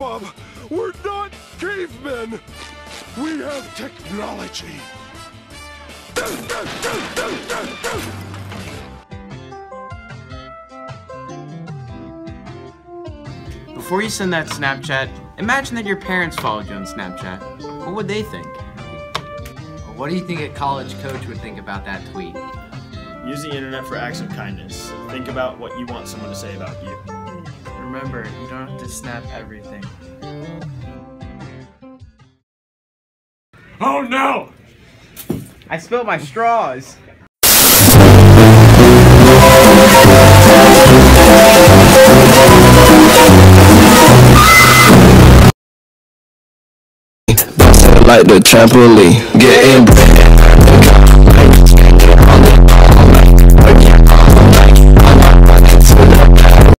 Bob, we're not cavemen. We have technology. Before you send that Snapchat, imagine that your parents followed you on Snapchat. What would they think? What do you think a college coach would think about that tweet? Use the internet for acts of kindness. Think about what you want someone to say about you. Remember, you don't have to snap everything. Oh no! I spilled my straws. like the trampoline. Getting bread.